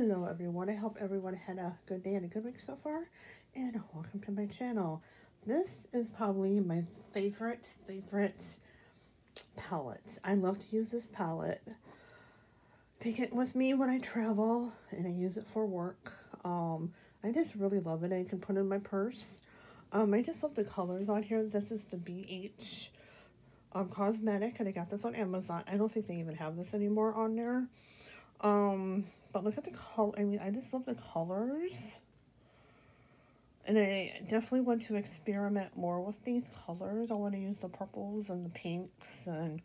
Hello everyone, I hope everyone had a good day and a good week so far, and welcome to my channel. This is probably my favorite, favorite palette. I love to use this palette. Take it with me when I travel, and I use it for work. Um, I just really love it. I can put it in my purse. Um, I just love the colors on here. This is the BH um, Cosmetic, and I got this on Amazon. I don't think they even have this anymore on there. Um, but look at the color. I mean, I just love the colors. And I definitely want to experiment more with these colors. I want to use the purples and the pinks. And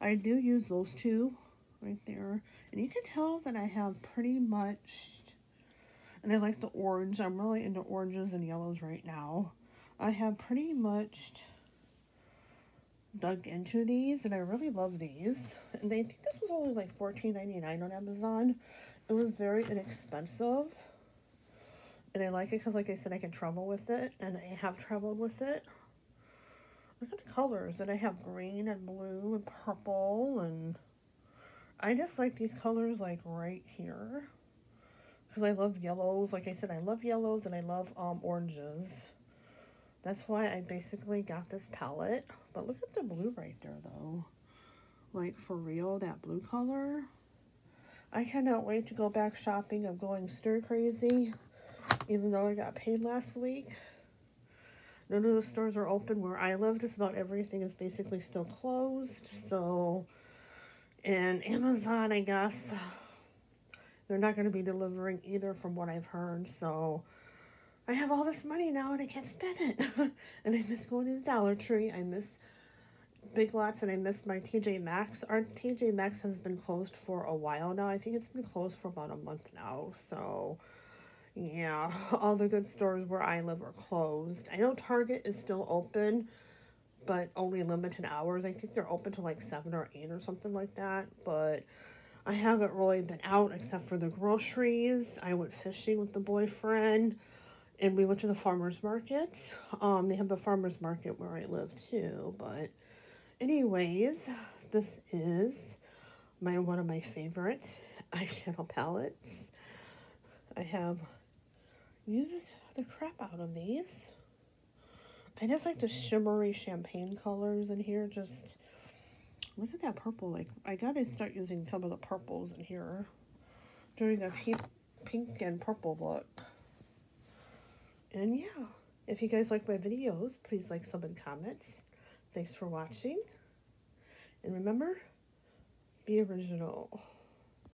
I do use those two right there. And you can tell that I have pretty much... And I like the orange. I'm really into oranges and yellows right now. I have pretty much dug into these and I really love these. And they think this was only like $14.99 on Amazon. It was very inexpensive. And I like it because, like I said, I can travel with it. And I have traveled with it. Look at the colors. And I have green and blue and purple. And I just like these colors, like, right here. Because I love yellows. Like I said, I love yellows and I love um, oranges. That's why I basically got this palette. But look at the blue right there, though. Like, for real, that blue color. I cannot wait to go back shopping. I'm going stir crazy, even though I got paid last week. None of the stores are open where I live. Just about everything is basically still closed. So, and Amazon, I guess, they're not going to be delivering either from what I've heard. So, I have all this money now and I can't spend it. and I miss going to the Dollar Tree. I miss Big Lots and I missed my TJ Maxx. Our TJ Maxx has been closed for a while now. I think it's been closed for about a month now. So, yeah, all the good stores where I live are closed. I know Target is still open, but only limited hours. I think they're open to like 7 or 8 or something like that. But I haven't really been out except for the groceries. I went fishing with the boyfriend and we went to the farmer's market. Um, they have the farmer's market where I live too, but anyways, this is my one of my favorite eyeshadow palettes. I have used the crap out of these. I just like the mm-hmm. shimmery champagne colors in here. Just look at that purple. Like I gotta start using some of the purples in here. Doing a pink and purple look. And yeah, if you guys like my videos, please like, sub, and comments. Thanks for watching. And remember, be original.